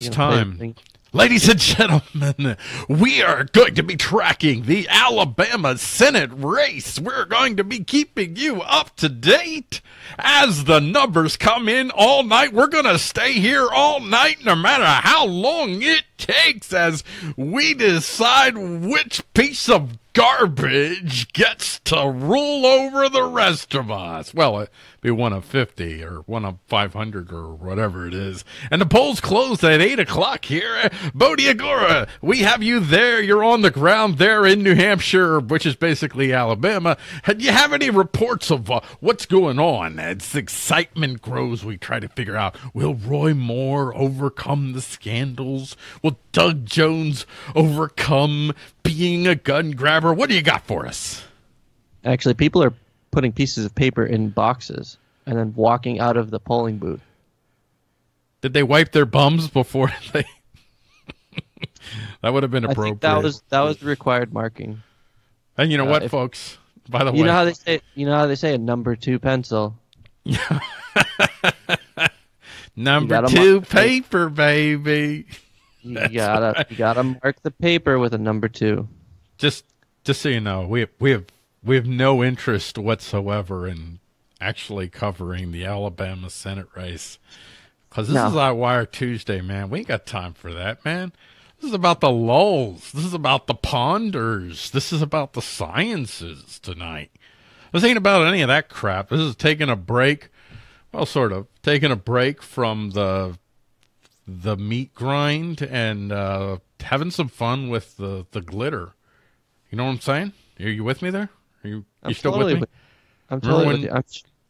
It's time. Ladies and gentlemen, we are going to be tracking the Alabama Senate race. We're going to be keeping you up to date as the numbers come in all night. We're going to stay here all night, no matter how long it takes, as we decide which piece of garbage gets to rule over the rest of us. Well, be one of 50 or one of 500 or whatever it is. And the polls close at 8 o'clock here. Bodhi Agora, we have you there. You're on the ground there in New Hampshire, which is basically Alabama. Do you have any reports of uh, what's going on? As excitement grows, we try to figure out will Roy Moore overcome the scandals? Will Doug Jones overcome being a gun grabber? What do you got for us? Actually, people are putting pieces of paper in boxes and then walking out of the polling booth. Did they wipe their bums before they? that would have been appropriate. that was that was the required marking. And you know uh, what, if, folks? By the you way, you know how they say you know how they say a number two pencil. number two paper, baby. You gotta right. you gotta mark the paper with a number two. Just just so you know, we have, we have we have no interest whatsoever in actually covering the Alabama Senate race because this no. is our Wire Tuesday, man. We ain't got time for that, man. This is about the lulls. This is about the ponders. This is about the sciences tonight. This ain't about any of that crap. This is taking a break. Well, sort of taking a break from the the meat grind and uh, having some fun with the the glitter. You know what I'm saying? Are you with me there? Are you you I'm still totally with me? I'm totally when, with you. I'm,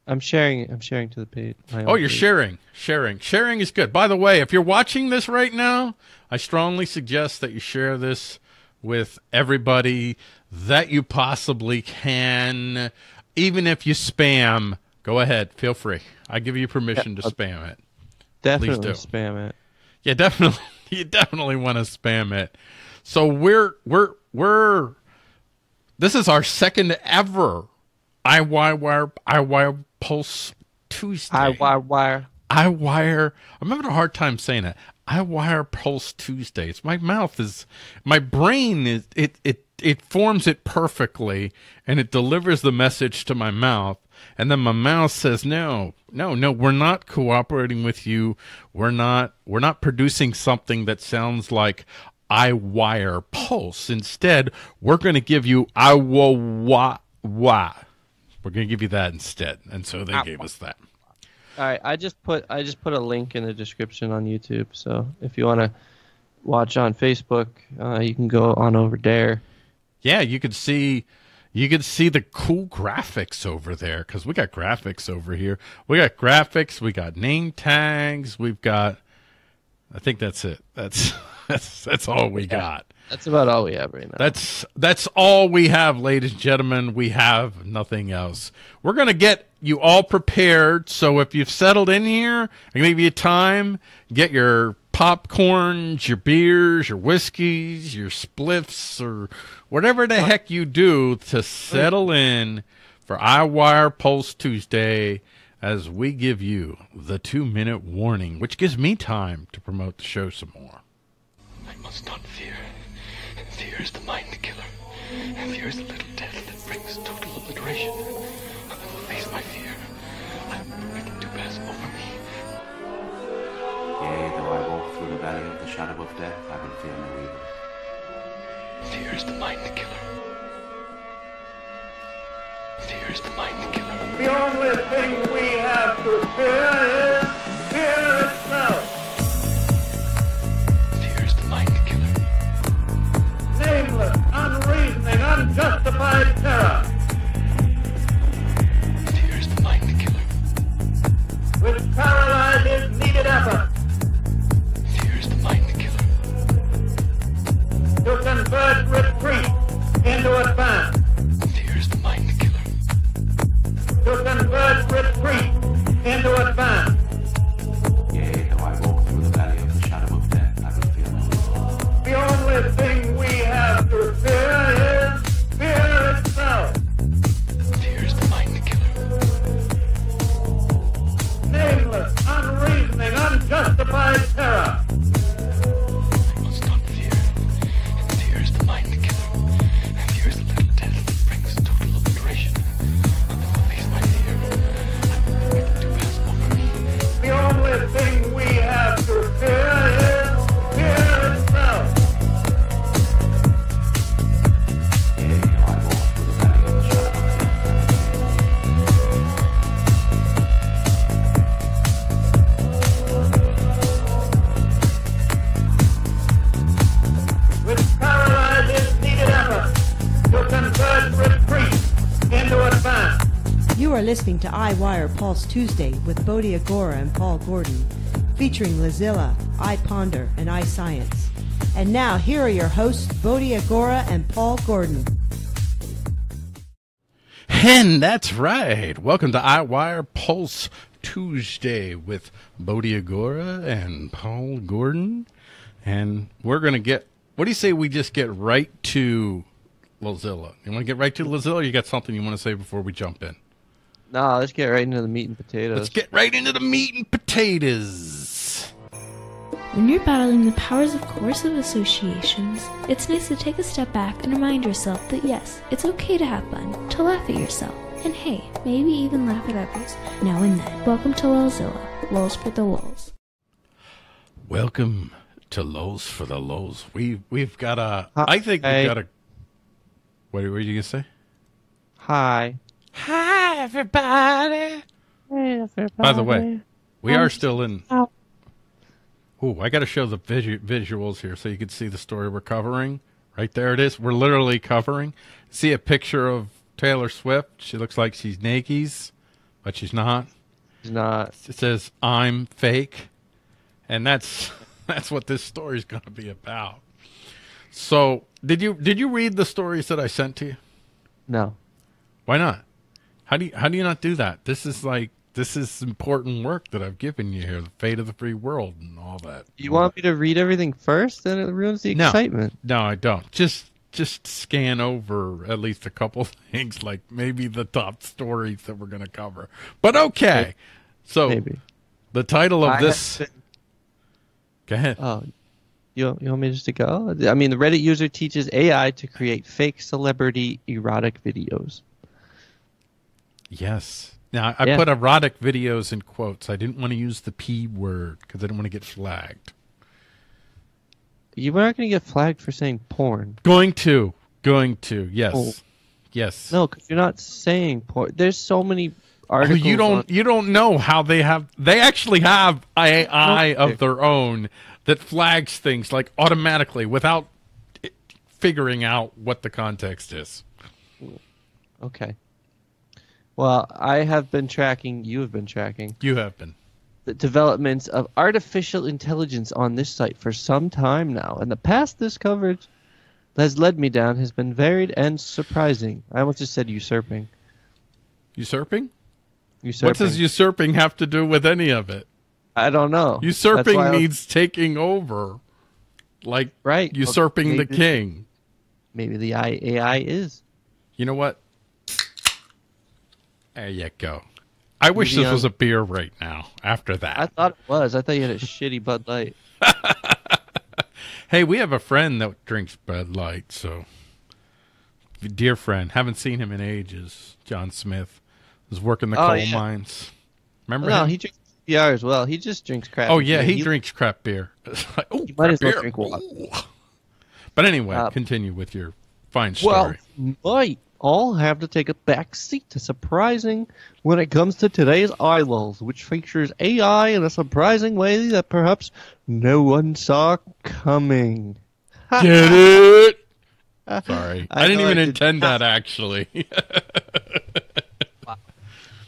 I'm sharing. I'm sharing to the page. Oh, you're page. sharing. Sharing. Sharing is good. By the way, if you're watching this right now, I strongly suggest that you share this with everybody that you possibly can. Even if you spam, go ahead. Feel free. I give you permission yeah, to spam it. Definitely spam it. Yeah, definitely. You definitely want to spam it. So we're we're we're. This is our second ever iWire iWire Pulse Tuesday. iWire. iWire. I'm having a hard time saying it. iWire Pulse Tuesdays. My mouth is, my brain is, it, it, it forms it perfectly and it delivers the message to my mouth. And then my mouth says, no, no, no, we're not cooperating with you. We're not, we're not producing something that sounds like iWire Pulse. Instead, we're going to give you wa. We're going to give you that instead. And so they gave us that. All right, I just put I just put a link in the description on YouTube. So if you want to watch on Facebook, uh, you can go on over there. Yeah, you can see you can see the cool graphics over there because we got graphics over here. We got graphics. We got name tags. We've got. I think that's it. That's that's that's all we got. That's about all we have right now. That's that's all we have, ladies and gentlemen. We have nothing else. We're gonna get you all prepared. So if you've settled in here, I'm gonna give you time. Get your popcorns, your beers, your whiskeys, your spliffs, or whatever the heck you do to settle in for iWire Pulse Tuesday as we give you the two minute warning, which gives me time to promote the show some more. I must not fear. Fear is the mind killer. Fear is the little death that brings total obliteration. I will face my fear. I am permit it to pass over me. Yea, though I walk through the valley of the shadow of death, I will fear no evil. Fear is the mind killer. Fear is the mind killer. The only thing we have to fear is fear itself. Unjustified terror. Listening to iWire Pulse Tuesday with Bodhi Agora and Paul Gordon, featuring Lulzilla, iPonder, and iScience. And now, here are your hosts, Bodhi Agora and Paul Gordon. And that's right. Welcome to iWire Pulse Tuesday with Bodhi Agora and Paul Gordon. And we're going to get, what do you say we just get right to Lulzilla? You want to get right to Lulzilla you got something you want to say before we jump in? Nah, let's get right into the meat and potatoes. Let's get right into the meat and potatoes. When you're battling the powers of coercive associations, it's nice to take a step back and remind yourself that yes, it's okay to have fun, to laugh at yourself, and hey, maybe even laugh at others, now and then. Welcome to Lulzilla, Lulz for the Lulz. Welcome to Lows for the Lows. We we've got a. Hi. I think we've got a. What were you gonna say? Hi. Hi, everybody. By the way, we are um, still in. Ooh, I got to show the visu- visuals here so you can see the story we're covering. Right there it is. We're literally covering. See a picture of Taylor Swift. She looks like she's naked, but she's not. She's not. It says I'm fake, and that's that's what this story is going to be about. So, did you did you read the stories that I sent to you? No. Why not? How do you how do you not do that? This is like this is important work that I've given you here, the fate of the free world and all that. You want me to read everything first? Then it ruins the No. excitement. No, I don't. Just just scan over at least a couple things, like maybe the top stories that we're going to cover. But okay, so Maybe. the title of I this. been- Go ahead. Oh, you, you want me just to go? I mean, the Reddit user teaches AI to create fake celebrity erotic videos. Yes. Now I Yeah. put erotic videos in quotes. I didn't want to use the p word because I didn't want to get flagged. You are not going to get flagged for saying porn. Going to, going to, yes, Oh. yes. No, because you're not saying porn. There's so many Oh, articles. you don't on- you don't know how they have they actually have AI of their own that flags things like automatically without figuring out what the context is. Okay. Well, I have been tracking. You have been tracking You have been. the developments of artificial intelligence on this site for some time now, and the path this coverage has led me down has been varied and surprising. I almost just said usurping. Usurping? Usurping. What does usurping have to do with any of it? I don't know. Usurping why I was- means taking over. Like right usurping the king. Maybe the AI is. You know what? There you go. I wish Maybe this was a beer right now after that. I thought it was. I thought you had a shitty Bud Light. Hey, we have a friend that drinks Bud Light, so dear friend, haven't seen him in ages. John Smith was working the Oh, coal yeah. mines. Remember no, him? he drinks PR as well. He just drinks crap. oh yeah, he, drinks crap beer. Like, You might as well beer. drink water. But anyway, Uh, continue with your fine story. Well, might all have to take a back seat to surprising when it comes to today's iLulz, which features AI in a surprising way that perhaps no one saw coming. Get it? Sorry, I, I didn't know I even did intend not. that actually.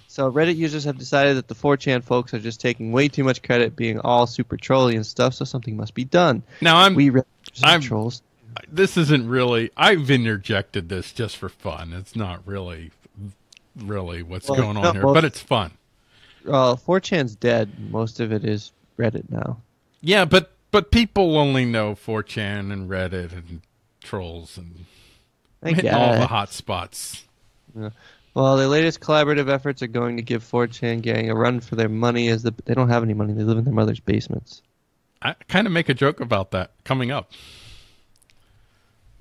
So Reddit users have decided that the 4chan folks are just taking way too much credit, being all super trolly and stuff. So something must be done. now I'm we Reddit I'm- trolls. This isn't really I've interjected this just for fun. It's not really really what's Well, going on here, well- but it's fun. Uh, 4chan's dead. Most of it is Reddit now. Yeah, but but people only know 4chan and Reddit and trolls and all the hot spots. Yeah. Well, their latest collaborative efforts are going to give 4chan gang a run for their money as the, they don't have any money. They live in their mother's basements. I kind of make a joke about that coming up.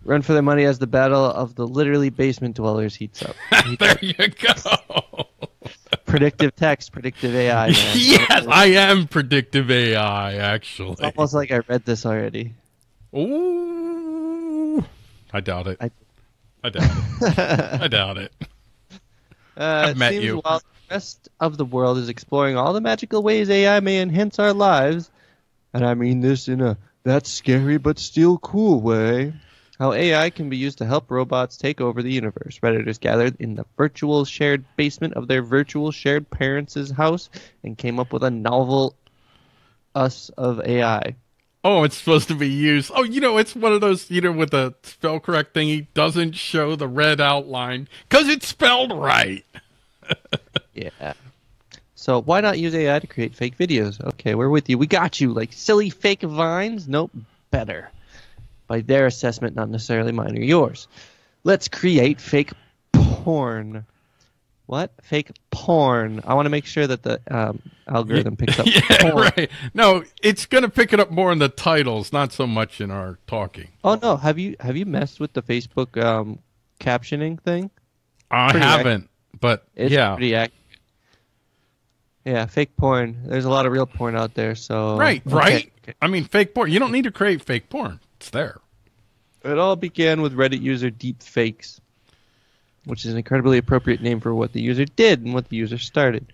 Run for their money as the battle of the literally basement dwellers heats up. there you go. predictive text, predictive AI. Yes, I am predictive AI actually. It's almost like I read this already. Ooh. I doubt it. I- I doubt it. I doubt it. Uh, I've it met seems you. While the rest of the world is exploring all the magical ways AI may enhance our lives, and I mean this in a that scary but still cool way. How AI can be used to help robots take over the universe. Redditors gathered in the virtual shared basement of their virtual shared parents' house and came up with a novel us of AI. Oh, it's supposed to be used. Oh, you know, it's one of those, you know, with the spell correct thing, he doesn't show the red outline because it's spelled right. Yeah. So why not use AI to create fake videos? Okay, we're with you. We got you. Like silly fake vines? Nope, better. By their assessment, not necessarily mine or yours. Let's create fake porn. What? Fake porn. I want to make sure that the um, algorithm picks up yeah, porn. right. No, it's going to pick it up more in the titles, not so much in our talking. Oh no, have you have you messed with the Facebook um, captioning thing? I Pretty haven't, but It's yeah. pretty accurate. Yeah, fake porn. There's a lot of real porn out there, so Right, Okay, right? I mean, fake porn. You don't need to create fake porn. It's there. It all began with Reddit user Deepfakes, which is an incredibly appropriate name for what the user did and what the user started.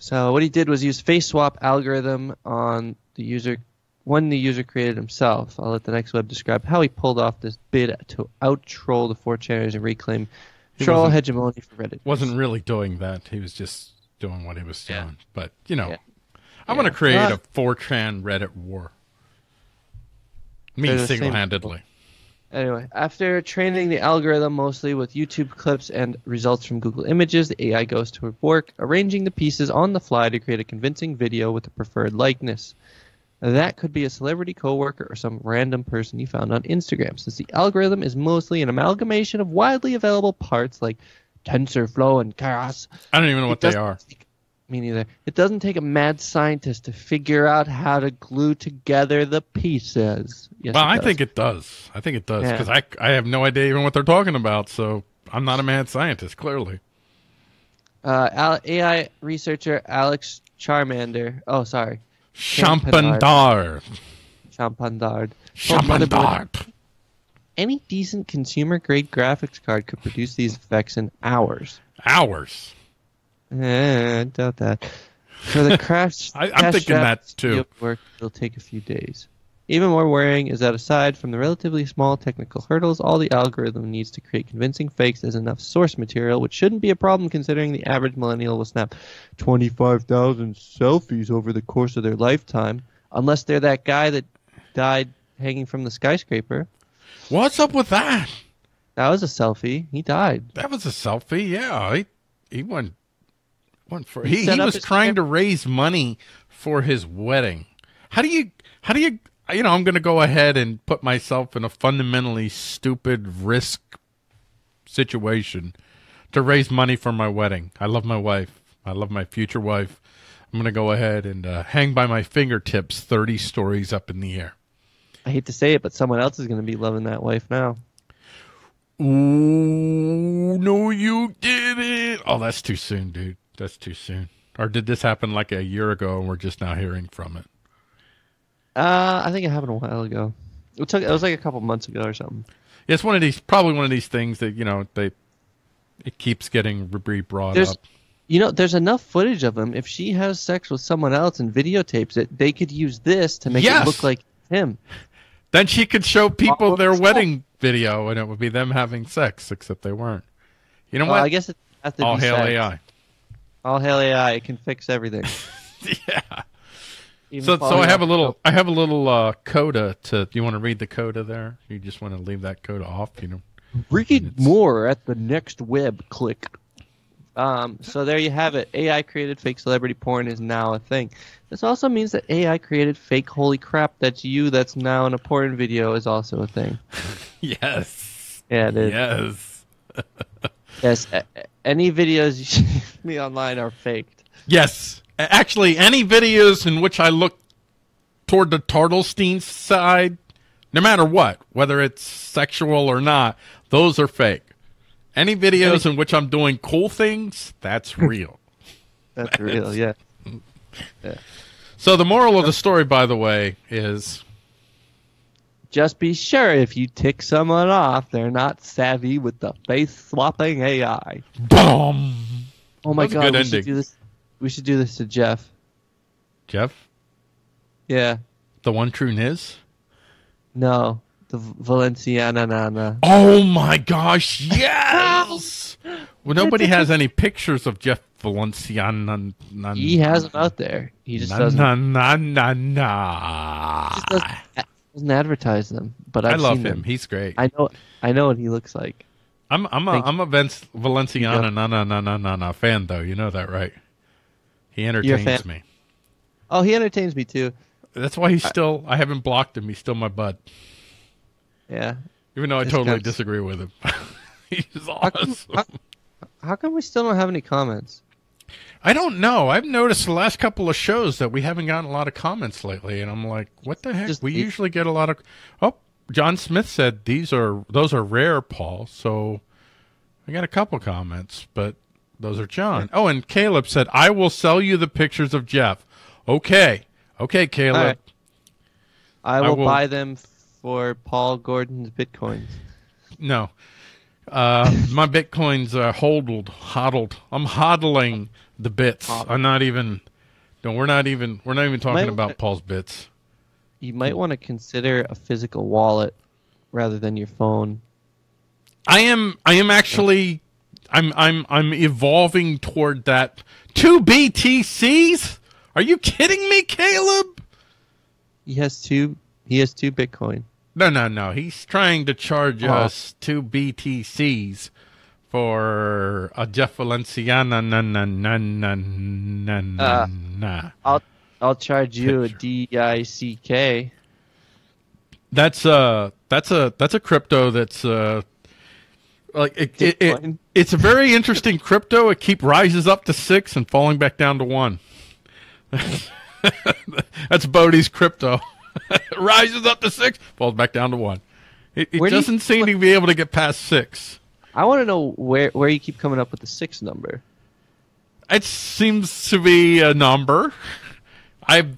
So what he did was use face swap algorithm on the user, one the user created himself. I'll let the next web describe how he pulled off this bid to out troll the 4chaners and reclaim He troll wasn't- hegemony for Reddit. Wasn't really doing that. He was just doing what he was doing. Yeah. But, you know, Yeah. I want to create Uh, a 4chan Reddit war. Me They're same single handedly. Anyway, after training the algorithm mostly with YouTube clips and results from Google Images, the AI goes to work arranging the pieces on the fly to create a convincing video with a preferred likeness. That could be a celebrity coworker or some random person you found on Instagram, since the algorithm is mostly an amalgamation of widely available parts like TensorFlow and Keras. I don't even know what they are. Me neither. It doesn't take a mad scientist to figure out how to glue together the pieces. Yes, well, I think it does. I think it does Yeah. because I, I have no idea even what they're talking about. So I'm not a mad scientist, clearly. Uh, AI researcher Alex Charmander. Oh, sorry. Champandard. told Motherboard, Champandard. Any decent consumer grade graphics card could produce these effects in hours. Hours. Eh, I doubt that. For the crash, I- I'm cash thinking that, too. Work it'll take a few days. Even more worrying is that aside from the relatively small technical hurdles, all the algorithm needs to create convincing fakes is enough source material, which shouldn't be a problem considering the average millennial will snap 25,000 selfies over the course of their lifetime, unless they're that guy that died hanging from the skyscraper. What's up with that? That was a selfie. He died. That was a selfie. Yeah, he he went went for He he, set he up was his trying to raise money for his wedding. How do you how do you you know I'm going to go ahead and put myself in a fundamentally stupid risk situation to raise money for my wedding. I love my wife. I love my future wife. I'm going to go ahead and uh, hang by my fingertips 30 stories up in the air. I hate to say it, but someone else is going to be loving that wife now. Ooh, no, you didn't. Oh, that's too soon, dude. That's too soon. Or did this happen like a year ago and we're just now hearing from it? Uh, I think it happened a while ago. It took. It was like a couple months ago or something. Yeah, it's one of these, probably one of these things that you know they, it keeps getting re brought There's, up. you know, there's enough footage of him. If she has sex with someone else and videotapes it, they could use this to make Yes. it look like him. Then she could show people their wedding video, and it would be them having sex, except they weren't. You know Well, what? I guess it has to All hail sex. AI. All hail AI. It can fix everything. yeah. Even So, so I have a off little, I have a little uh, coda to. Do You want to read the coda there? You just want to leave that coda off, you know? Read more at the next web click. Um, so there you have it. AI created fake celebrity porn is now a thing. This also means that AI created fake holy crap that's you that's now in a porn video is also a thing. Yes. Yeah, it is. Yes. Yes. Any videos you see me online are faked. Yes. Actually, any videos in which I look toward the Tartlestein side, no matter what, whether it's sexual or not, those are fake. Any videos in which I'm doing cool things, that's real. That's real, yeah. yeah. so the moral of the story, by the way, is Just be sure if you tick someone off, they're not savvy with the face swapping AI. boom. Oh my That god, good we should do this. We should do this to Jeff. Jeff, Yeah. the one true Niz. No, the Valenciana Nana. Oh my gosh, yes! well, nobody has any pictures of Jeff Valenciana. Na, He has them out there. He just na, doesn't, na, na, na, na. just doesn't, doesn't advertise them. But I've I love him. them. He's great. I know. I know what he looks like. I'm I'm a Thank I'm a Vince Valenciana na na na na na na fan though. You know that, right? He entertains me. Oh, he entertains me too. That's why he's still. I haven't blocked him. He's still my bud, Yeah. even though I totally disagree with him. he's How come, awesome. how, how come we still don't have any comments? I don't know. I've noticed the last couple of shows that we haven't gotten a lot of comments lately, and I'm like, what the heck? Just we usually get a lot of. Oh, John Smith said these are those are rare, Paul. So I got a couple comments, but those are John. Oh, and Caleb said, "I will sell you the pictures of Jeff." Okay, okay, Caleb. Right. I I will, will- buy them for Paul Gordon's bitcoins. No. Uh, my bitcoins are hodled, hodled. I'm hodling the bits. I'm not even. No, we're not even. We're not even talking about Paul's bits. You might want to consider a physical wallet rather than your phone. I am. I am actually. I'm. I'm. I'm evolving toward that. Two BTCs? Are you kidding me, Caleb? He has two. He has two Bitcoin. No, no, no. He's trying to charge Oh. us two BTCs for a Jeff Valenciana. Na na na na na na. Uh, na. I'll I'll charge you a Picture. D I C K. That's uh that's a that's a crypto that's uh like it, it, it it's a very interesting crypto. It keep rises up to six and falling back down to one. that's Bodhi's crypto. rises up to six, falls back down to one. It, it Where do you- doesn't seem to be able to get past six. I want to know where where you keep coming up with the six number. It seems to be a number. I,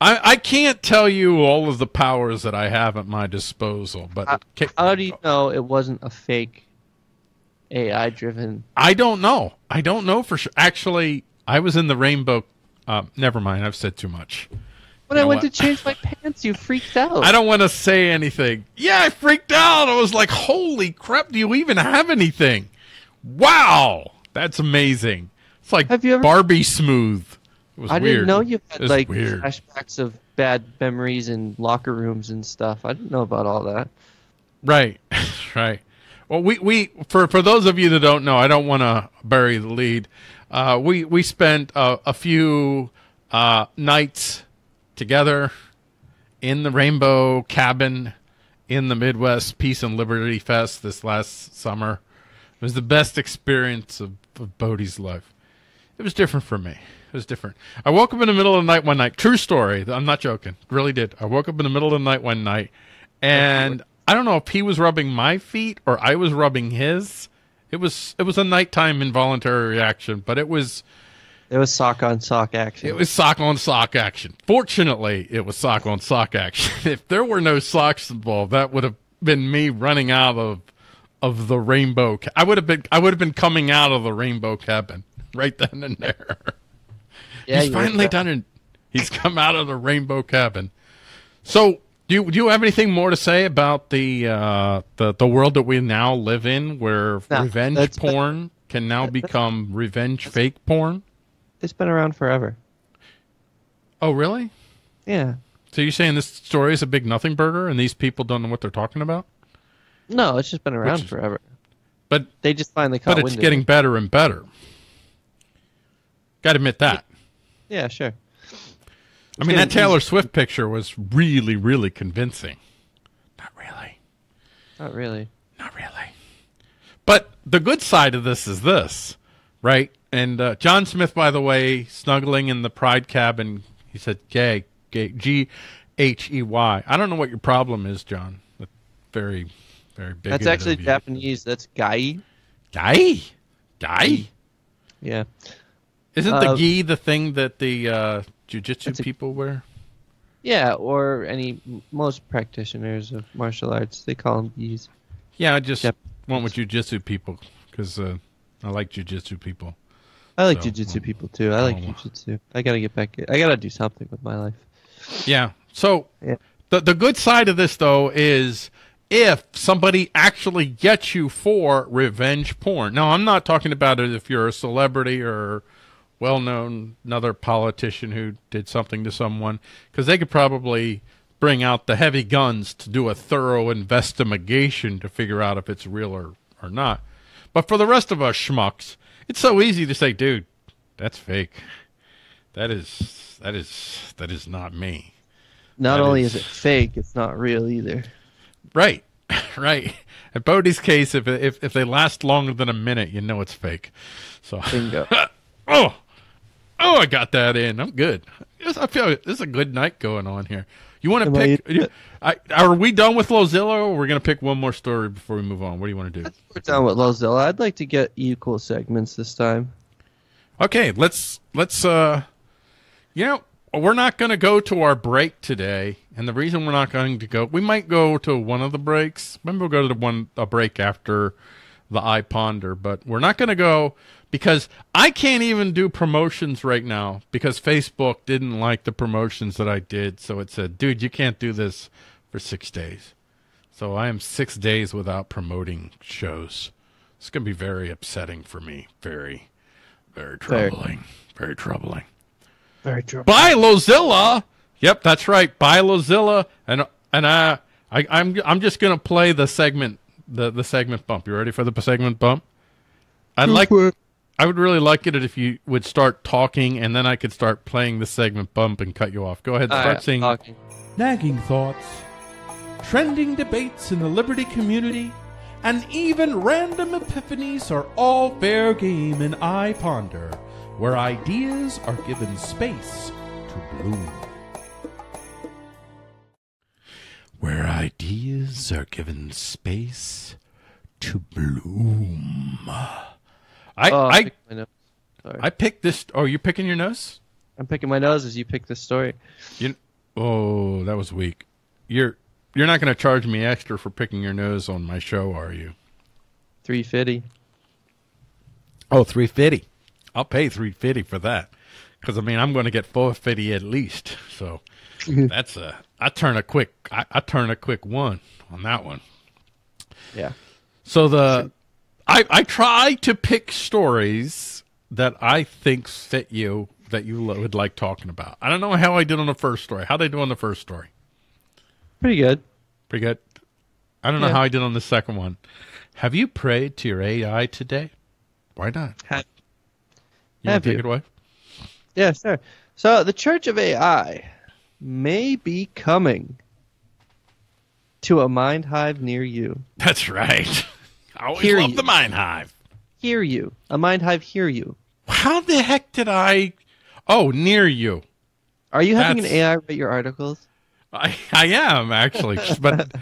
I, I can't tell you all of the powers that I have at my disposal, but How, ca- how do you know it wasn't a fake AI driven? I don't know. I don't know for sure. Actually, I was in the rainbow. Uh, never mind. I've said too much. When You I went what? to change my pants, you freaked out. I don't want to say anything. Yeah, I freaked out. I was like, "Holy crap! Do you even have anything?" Wow, that's amazing. It's like Have you ever- Barbie smooth. It was I weird. didn't know you had like weird. flashbacks of bad memories in locker rooms and stuff. I didn't know about all that. Right, right. Well, we, we for for those of you that don't know, I don't want to bury the lead. Uh, we we spent uh, a few uh, nights together in the Rainbow Cabin in the Midwest Peace and Liberty Fest this last summer. It was the best experience of, of Bodhi's life. It was different for me. It was different. I woke up in the middle of the night one night. True story. I'm not joking. Really did. I woke up in the middle of the night one night, and I don't know if he was rubbing my feet or I was rubbing his. It was it was a nighttime involuntary reaction, but it was It was sock on sock action. it was sock on sock action. Fortunately, it was sock on sock action. if there were no socks involved, that would have been me running out of of the rainbow. Ca- I would have been I would have been coming out of the rainbow cabin right then and there. yeah, He's finally done it. He's come out of the rainbow cabin. So, do you, do you have anything more to say about the uh, the the world that we now live in, where No, revenge that's- porn can now become revenge fake porn? It's been around forever. Oh, really? Yeah. So you're saying this story is a big nothing burger, and these people don't know what they're talking about? No, it's just been around is- forever. But They just finally caught but it's getting it. better and better. Got to admit that. Yeah, sure. I mean, that Taylor Swift picture was really, really convincing. Not really. Not really. Not really. But the good side of this is this, right? And uh, John Smith, by the way, snuggling in the Pride cabin, he said, "Gay, gay, G H E Y." I don't know what your problem is, John. That's very, very big. That's actually Japanese. That's gai. Guy, guy. Yeah. Isn't Uh, the gi the thing that the uh, jujitsu people wear? Yeah, or any most practitioners of martial arts, they call them gis. Yeah, I just Yep. went with jujitsu people because uh, I like jujitsu people. I like So, jujitsu well, um, people too. I like jujitsu. I gotta get back. I gotta do something with my life. Yeah. So Yeah. the the good side of this though is if somebody actually gets you for revenge porn. Now, I'm not talking about it if you're a celebrity or well known another politician who did something to someone, because they could probably bring out the heavy guns to do a thorough investigation to figure out if it's real or, or not. But for the rest of us schmucks, it's so easy to say, dude, that's fake. That is that is that is not me. Not That only is- is it fake, it's not real either. Right, right. In Bodhi's case, if if if they last longer than a minute, you know it's fake. So, Bingo. oh, oh, I got that in. I'm good. I feel this is a good night going on here. You want to pick? you- I, are we done with Lulzilla, or we're gonna pick one more story before we move on? What do you want to do? We're done with Lulzilla. I'd like to get equal segments this time. Okay, let's let's uh you know, we're not going to go to our break today, and the reason we're not going to go, we might go to one of the breaks. Maybe we'll go to the one a break after the I Ponder, but we're not going to go because I can't even do promotions right now because Facebook didn't like the promotions that I did, so it said, "Dude, you can't do this for 6 days." So I am 6 days without promoting shows. It's going to be very upsetting for me. Very very Very. troubling. Very troubling. Very troubling. Buy Lulzilla. Yep, that's right. Buy Lulzilla, and and I, I I'm I'm just gonna play the segment the the segment bump. You ready for the segment bump? I'd like I would really like it if you would start talking, and then I could start playing the segment bump and cut you off. Go ahead, start right, singing. talking. nagging thoughts, trending debates in the Liberty community, and even random epiphanies are all fair game in I Ponder, where ideas are given space to bloom. Where ideas are given space to bloom. I Oh, I picking my nose. Sorry. I picked this. Oh, you picking your nose? I'm picking my nose as you pick this story. You, oh, that was weak. You're you're not going to charge me extra for picking your nose on my show, are you? 350. Oh, three fifty. I'll pay three fifty for that because I mean I'm going to get four fifty at least. So that's a I turn a quick I, I turn a quick one on that one. Yeah. So the I I try to pick stories that I think fit you that you would like talking about. I don't know how I did on the first story. How did I do on the first story? Pretty good. Pretty good. I don't know how I did on the second one. Have you prayed to your AI today? Why not? Have- You wanna have take you? it away? Yeah, sure. So the Church of AI may be coming to a mind hive near you. That's right. I always Hear love you. the mind hive. Hear you. A mind hive hear you. How the heck did I? Oh, near you. Are you having That's- an AI write your articles? I I am actually, but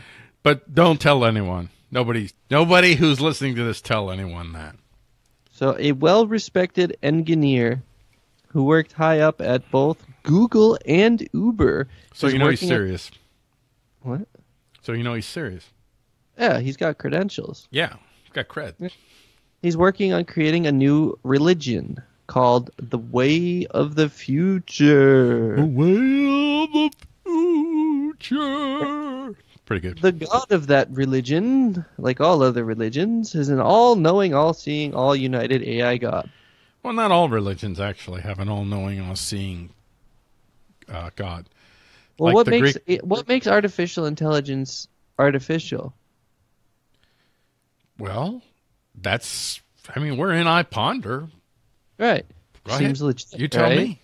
but don't tell anyone. Nobody nobody who's listening to this tell anyone that. So a well-respected engineer who worked high up at both Google and Uber. So you know he's working at- serious. what? So you know he's serious. Yeah, he's got credentials. Yeah, he's got cred. He's working on creating a new religion called the Way of the Future. The Way of the future. Pretty good. The god of that religion, like all other religions, is an all-knowing, all-seeing, all-united AI god. Well, not all religions actually have an all-knowing, all-seeing uh, God. Well, Like what makes Greek- what makes artificial intelligence artificial? Well, that's. I mean, we're in I ponder. Right. Go Seems ahead. legit. You tell right? me.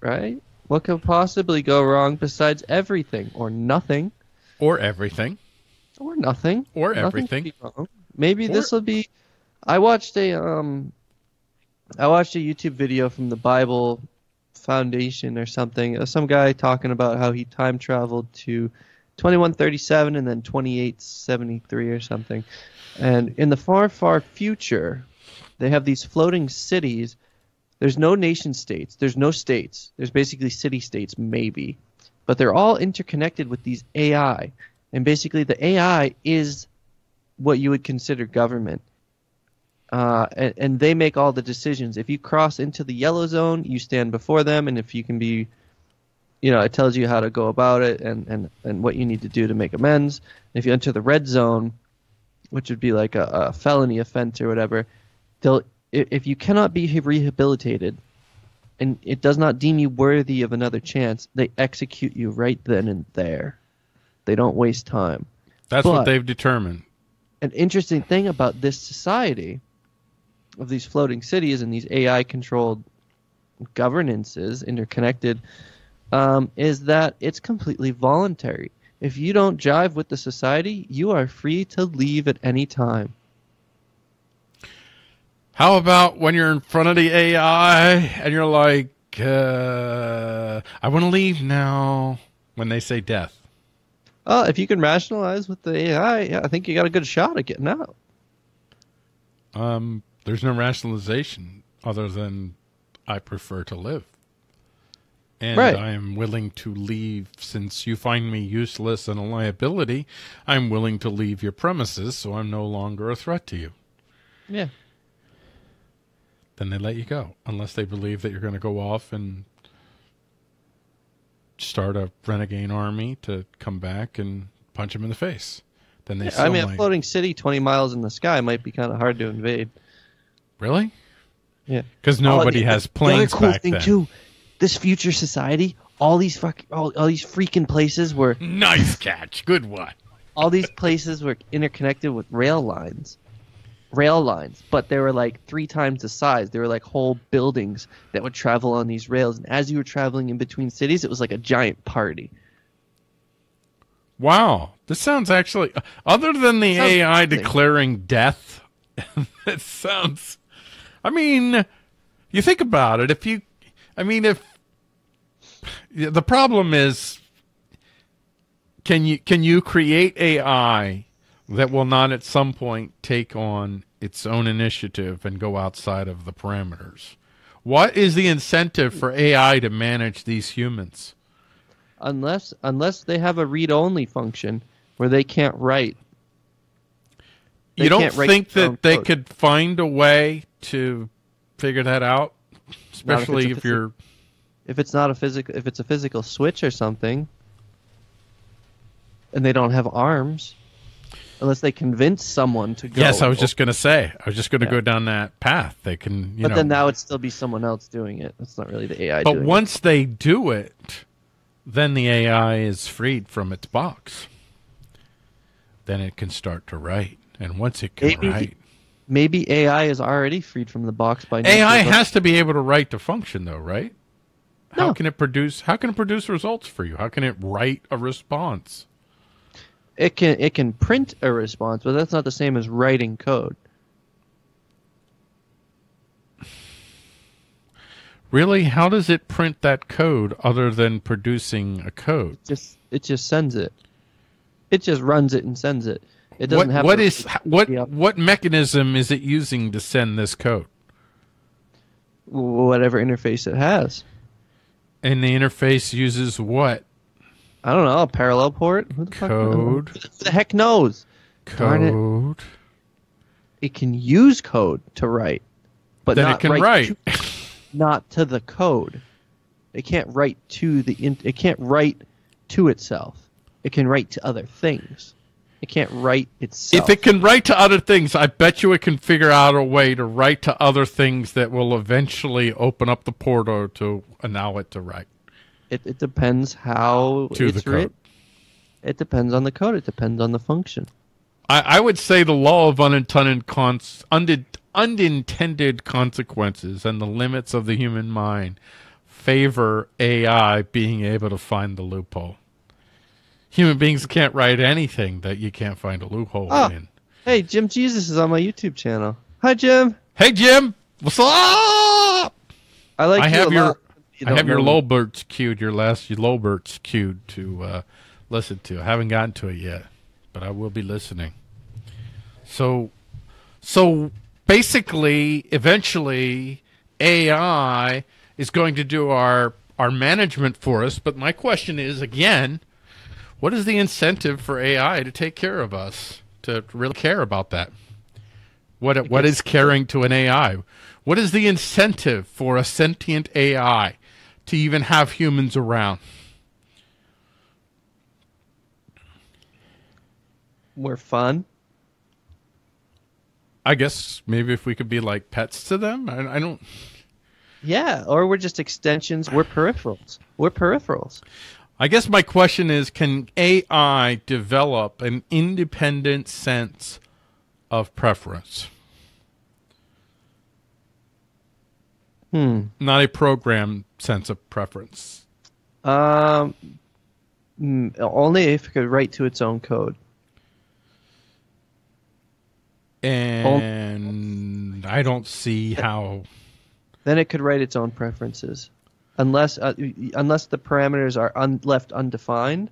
Right? What could possibly go wrong besides everything or nothing? Or everything. Or nothing. Or Nothing everything. wrong. Maybe Or- this will be. I watched a um. I watched a YouTube video from the Bible Foundation or something. Some guy talking about how he time traveled to 2137 and then 2873 or something. And in the far, far future, they have these floating cities. There's no nation states. There's no states. There's basically city states, maybe. But they're all interconnected with these AI. And basically, the AI is what you would consider government. Uh, and, and they make all the decisions. If you cross into the yellow zone, you stand before them, and if you can be you know, it tells you how to go about it and, and, and what you need to do to make amends. And if you enter the red zone, which would be like a, a felony offense or whatever, they'll if you cannot be rehabilitated and it does not deem you worthy of another chance, they execute you right then and there. They don't waste time. That's what they've determined. An interesting thing about this society of these floating cities and these AI controlled governances interconnected um, is that it's completely voluntary. If you don't jive with the society, you are free to leave at any time. How about when you're in front of the AI and you're like, uh, I want to leave now when they say death? Oh, if you can rationalize with the AI, yeah, I think you got a good shot at getting out. Um, there's no rationalization other than I prefer to live. And Right. I am willing to leave since you find me useless and a liability. I'm willing to leave your premises so I'm no longer a threat to you. Yeah. Then they let you go unless they believe that you're going to go off and start a renegade army to come back and punch him in the face. Then they I still mean, a floating city 20 miles in the sky might be kind of hard to invade. Really? Yeah. Because Oh, nobody the- has the planes other cool back thing then. too, this future society, all these fuck, all, all these freaking places were Nice catch. Good one. all these places were interconnected with rail lines, rail lines, but they were like three times the size. They were like whole buildings that would travel on these rails, and as you were traveling in between cities, it was like a giant party. Wow, this sounds actually other than the AI amazing. declaring death. it sounds. I mean, you think about it. If you, I mean, if the problem is, can you can you create AI that will not at some point take on its own initiative and go outside of the parameters? What is the incentive for AI to manage these humans? Unless unless they have a read-only function where they can't write. They you don't think that they code. could find a way to figure that out especially a if you're If it's not a physical, if it's a physical switch or something, and they don't have arms, unless they convince someone to go. yes i was just going to say i was just going to Yeah. go down that path they can you but know then that would still be someone else doing it. It's not really the AI. but doing it. once they do it then the ai is freed from its box then it can start to write and once it can Maybe- write maybe AI is already freed from the box by ai has to be able to write to function though right how No. can it produce how can it produce results for you how can it write a response It can it can print a response, but that's not the same as writing code. Really, how does it print that code other than producing a code? Just it just sends it. It just runs it and sends it. It doesn't What have what is what what mechanism is it using to send this code? whatever interface it has. And the interface uses what I don't know, a parallel port? Who the fuck code? Who the heck knows? Darn it. Code. It can use code to write, but Then not it can write, write. to- not to the code. It can't write to the. In, it can't write to itself. It can write to other things. It can't write itself. If it can write to other things, I bet you it can figure out a way to write to other things that will eventually open up the portal to allow it to write. It, it depends how To it's written. It depends on the code. It depends on the function. I, I would say the law of unintended cons, unde- unintended consequences and the limits of the human mind favor AI being able to find the loophole. Human beings can't write anything that you can't find a loophole Ah. in. Hey, Jim Jesus is on my YouTube channel. Hi, Jim. Hey Jim, what's up? I like I have your. You I have your. Lowberts queued, your last your Lowberts queued to uh, listen to. I haven't gotten to it yet, but I will be listening. So, so basically, eventually, AI is going to do our our management for us. But my question is again, what is the incentive for AI to take care of us? To really care about that? What what is caring to an AI? What is the incentive for a sentient AI to even have humans around? More fun. I guess maybe if we could be like pets to them. I, I don't. Yeah, or we're just extensions. We're peripherals. We're peripherals. I guess my question is can AI develop an independent sense of preference? Hmm. Not a program sense of preference. Um, only if it could write to its own code. And I don't see how. Then it could write its own preferences, unless uh, unless the parameters are un- left undefined.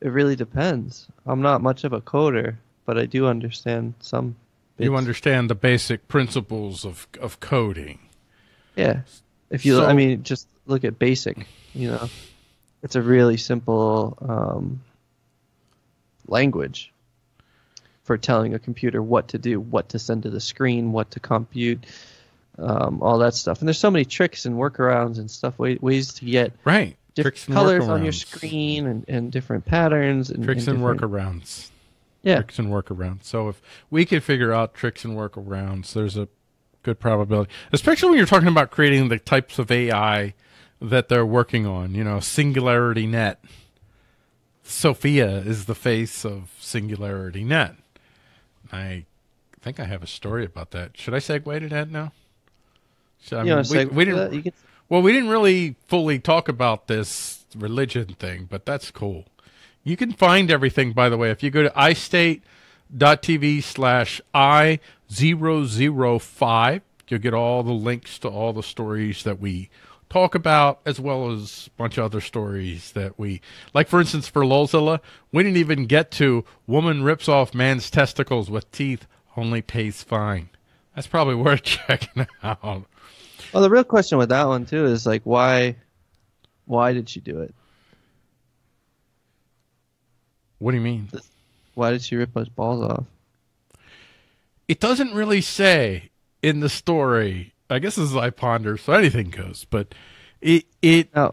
It really depends. I'm not much of a coder, but I do understand some. You understand the basic principles of, of coding. Yeah. If you, So- I mean, just look at basic. You know, it's a really simple um, language for telling a computer what to do, what to send to the screen, what to compute, um, all that stuff. And there's so many tricks and workarounds and stuff, way, ways to get Right. different colors on your screen and, and different patterns and Tricks and and different- workarounds. Yeah. Tricks and workarounds. So if we could figure out tricks and workarounds, there's a good probability, especially when you're talking about creating the types of AI that they're working on. You know, Singularity Net. Sophia is the face of Singularity Net. I think I have a story about that. Should I segue to that now? Should, I wanna we, segue we didn't. that? Can- Well, we didn't really fully talk about this religion thing, but that's cool. You can find everything, by the way, if you go to istate.tv slash I005. You'll get all the links to all the stories that we talk about, as well as a bunch of other stories that we, like for instance, for Lulzilla, we didn't even get to woman rips off man's testicles with teeth, only pays fine. That's probably worth checking out. Well, the real question with that one too is like, why, why did she do it? What do you mean? Why did she rip his balls off? It doesn't really say in the story. I guess is iPonder, so anything goes. But it it Oh.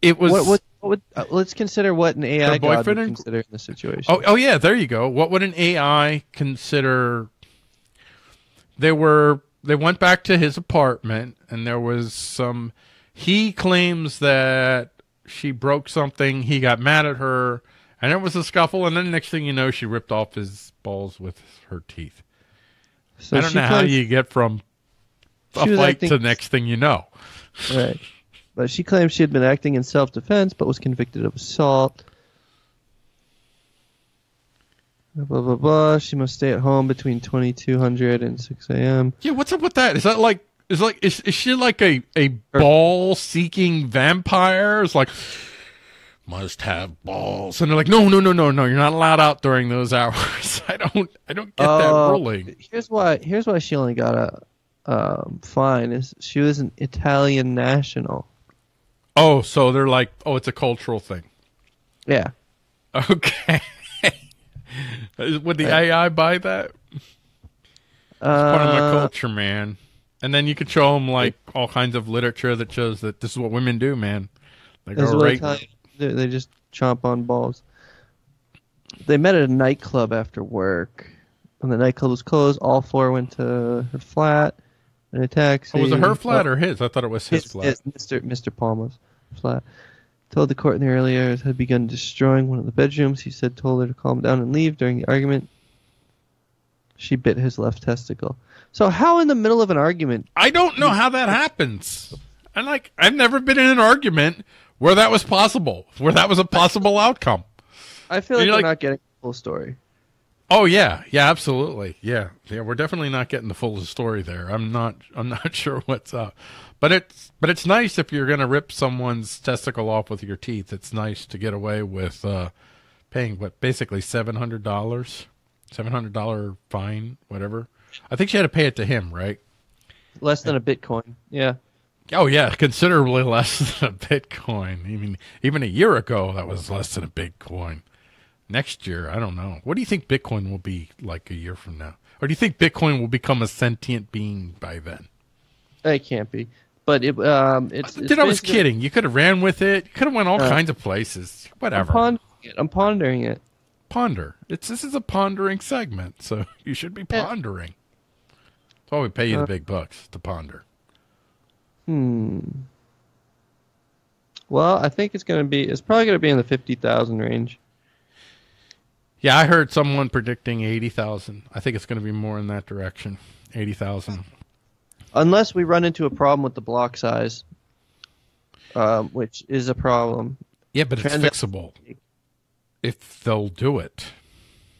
it was what, what, what would, uh, let's consider what an AI god would consider in this situation. Oh, oh yeah, there you go. What would an AI consider? They were they went back to his apartment, and there was some. He claims that she broke something. He got mad at her, and it was a scuffle. And then next thing you know, she ripped off his balls with her teeth. So I don't know how you get from a fight acting- to next thing you know. Right. But she claims she had been acting in self defense but was convicted of assault. Blah, blah, blah. She must stay at home between 2200 and 6 a.m. Yeah, what's up with that? Is that like is like is, is she like a a ball seeking vampire? It's like must have balls, and they're like, no, no, no, no, no, you're not allowed out during those hours. I don't, I don't get that Uh, ruling. Here's why. Here's why she only got a um, fine. Is she was an Italian national. Oh, so they're like, oh, it's a cultural thing. Yeah. Okay. Would the AI buy that? It's part of my Uh, culture, man. And then you could show them like all kinds of literature that shows that this is what women do, man. They go right. Do. They just chomp on balls. They met at a nightclub after work. When the nightclub was closed, all four went to her flat in a taxi. Oh, was it her flat or his? I thought it was his, his- flat. his- Mr. Mr. Palma's flat. Told the court in the early hours had begun destroying one of the bedrooms. He said told her to calm down and leave during the argument. She bit his left testicle. So how in the middle of an argument? I don't know how that happens. And like, I've never been in an argument where that was possible, where that was a possible outcome. I feel like we're like- not getting the full story. Oh yeah, yeah, absolutely, yeah, yeah. We're definitely not getting the full story there. I'm not, I'm not sure what's up, but it's, but it's nice if you're gonna rip someone's testicle off with your teeth. It's nice to get away with uh, paying what basically seven hundred dollars, seven hundred dollar fine, whatever. I think she had to pay it to him, right? Less than a Bitcoin. Yeah. Oh yeah, considerably less than a Bitcoin. Even even a year ago, that was less than a Bitcoin. Next year, I don't know. What do you think Bitcoin will be like a year from now? Or do you think Bitcoin will become a sentient being by then? It can't be. But it um it's, it's Dude, I was kidding. You could have ran with it. You could have went all Uh, kinds of places. Whatever. Upon it. I'm pondering it. Ponder. It's this is a pondering segment, so you should be pondering. That's why we pay you Uh, the big bucks to ponder. Hmm. Well, I think it's gonna be. It's probably gonna be in the fifty thousand range. Yeah, I heard someone predicting eighty thousand. I think it's going to be more in that direction. Eighty thousand. Unless we run into a problem with the block size, um, which is a problem. Yeah, but it's fixable if they'll do it.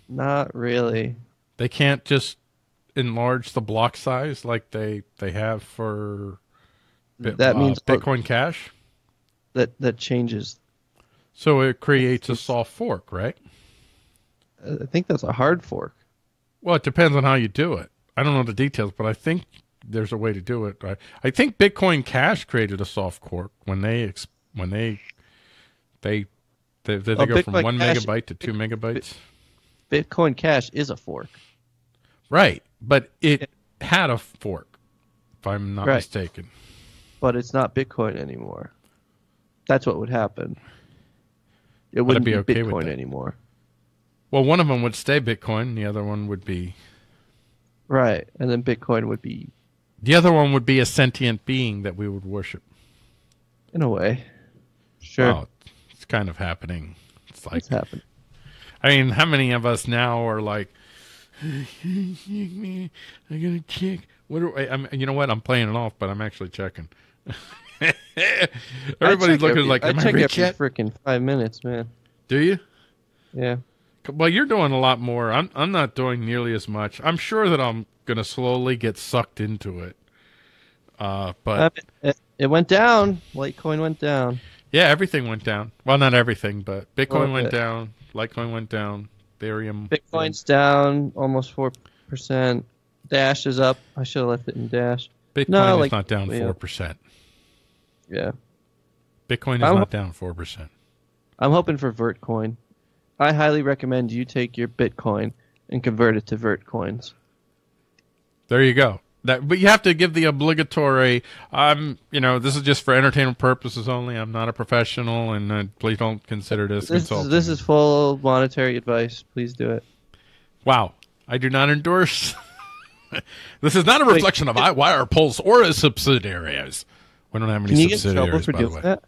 Not really. They can't just enlarge the block size like they they have for Bit- That uh, means- Bitcoin Cash. That that changes. So it creates a soft fork, right? I think that's a hard fork. Well, it depends on how you do it. I don't know the details, but I think there's a way to do it. I, I think Bitcoin Cash created a soft fork when they when they they they, they, Oh, go from one Cash- megabyte to two megabytes. Bitcoin Cash is a fork. Right, but it had a fork, if I'm not Right. mistaken. but it's not Bitcoin anymore. That's what would happen. It I'd wouldn't be be, okay Bitcoin anymore. Well, one of them would stay Bitcoin, the other one would be Right. And then Bitcoin would be the other one would be a sentient being that we would worship. in a way. Sure. Well, it's kind of happening. It's like It's happened. I mean, how many of us now are like, I gotta check. What are I? I'm, you know what? I'm playing it off, but I'm actually checking. Everybody's looking every- like, I am I check rich every freaking five minutes, man. Do you? Yeah. Well, you're doing a lot more. I'm I'm not doing nearly as much. I'm sure that I'm gonna slowly get sucked into it. Uh, but it, it went down. Litecoin went down. yeah, everything went down. Well, not everything, but Bitcoin went down. Litecoin went down. Ethereum. Bitcoin's down almost four percent. Dash is up. I should have left it in Dash. Bitcoin no, is like- not down four percent. Yeah. Bitcoin is I'm- not down four percent. I'm hoping for Vertcoin. I highly recommend you take your Bitcoin and convert it to Vertcoins. There you go. That, but you have to give the obligatory. I'm, you know, this is just for entertainment purposes only. I'm not a professional, and uh, please don't consider this, This is, this is full monetary advice. Please do it. wow. I do not endorse. this is not a reflection of iWire Pulse or its subsidiaries. We don't have any Can subsidiaries, for by the way. that?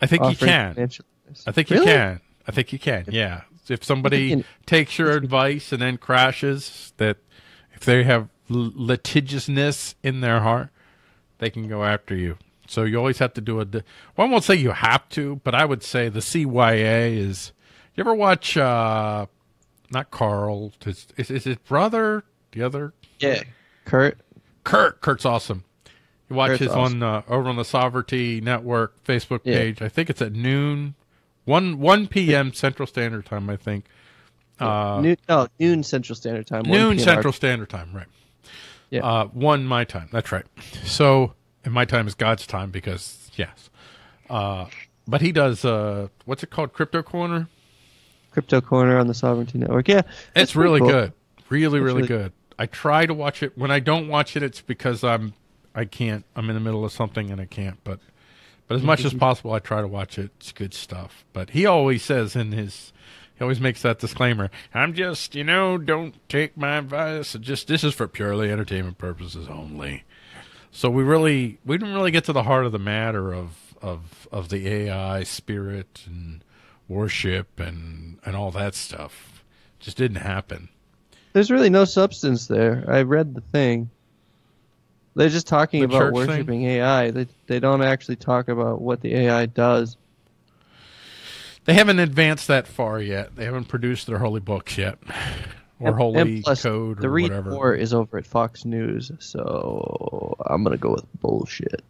I think you can. I think you can. I think you can. Yeah. If somebody takes your advice and then crashes, that if they have litigiousness in their heart, they can go after you. So you always have to do a. di- Well, I won't say you have to, but I would say the CYA is. You ever watch? uh Not Carl. Is, is, is his brother the other? Yeah. Kurt. Kurt. Kurt's awesome. You watch Kurt's his awesome. on uh, over on the Sovereignty Network Facebook Yeah. page. I think it's at noon, one one p.m. Central Standard Time. I think uh, noon, no, noon Central Standard Time. noon. Central Standard Time. Right. Yeah. Uh, one my time. That's right. So and my time is God's time because yes. Uh, but he does uh, what's it called? Crypto Corner. Crypto Corner on the Sovereignty Network. Yeah. It's really cool. good. Really, really really- good. I try to watch it. When I don't watch it, it's because I'm I can't. I'm in the middle of something and I can't. But but as much as possible, I try to watch it. It's good stuff. But he always says in his he always makes that disclaimer. I'm just you know don't take my advice. Just this is for purely entertainment purposes only. So we really we didn't really get to the heart of the matter of of of the AI spirit and worship and and all that stuff. Just didn't happen. There's really no substance there. I read the thing. They're just talking The about church thing? worshiping AI. They they don't actually talk about what the AI does. They haven't advanced that far yet. They haven't produced their holy books yet, or And- holy and plus, code, or the read whatever. is over at Fox News, so I'm gonna go with bullshit.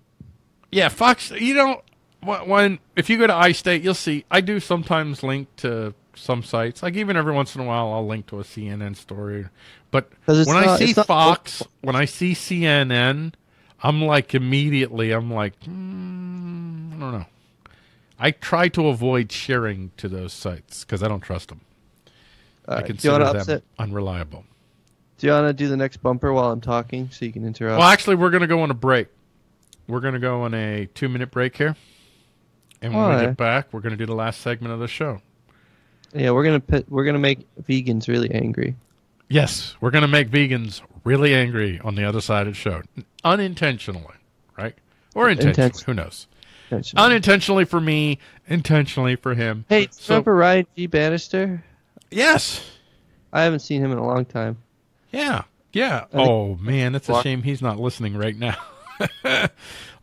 Yeah, Fox. You know, when, if you go to iState, you'll see. I do sometimes link to some sites. Like even every once in a while, I'll link to a CNN story. But when I see it's not- Fox, when I see CNN, I'm like immediately. I'm like, hmm, I don't know. I try to avoid sharing to those sites because I don't trust them. All I right, consider them upset? unreliable. Do you want to do the next bumper while I'm talking so you can interrupt? Well, actually, we're going to go on a break. We're going to go on a two minute break here. And when we get back, we're going to do the last segment of the show. Yeah, we're gonna put, we're gonna make vegans really angry. Yes, we're going to make vegans really angry on the other side of the show. Unintentionally, right? Or intentionally. Inten- Who knows? Unintentionally for me, intentionally for him. Hey, So- remember Ryan G. Bannister? Yes. I haven't seen him in a long time. Yeah. Yeah. Oh, man. that's a shame he's not listening right now.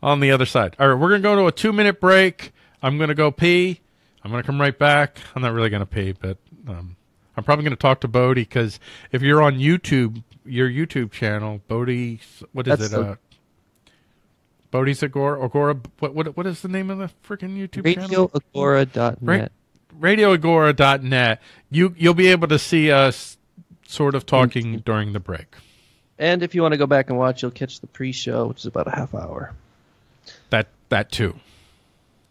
on the other side. All right. We're going to go to a two minute break. I'm going to go pee. I'm going to come right back. I'm not really going to pee, but um, I'm probably going to talk to Bodhi because if you're on YouTube, your YouTube channel, Bodhi, what is That's it? the- uh, Bodhi's Agora, Agora, what, what, what is the name of the freaking YouTube channel? RadioAgora.net. Right. radioagora.net you you'll be able to see us sort of talking during the break And if you want to go back and watch, you'll catch the pre-show, which is about a half hour. that that too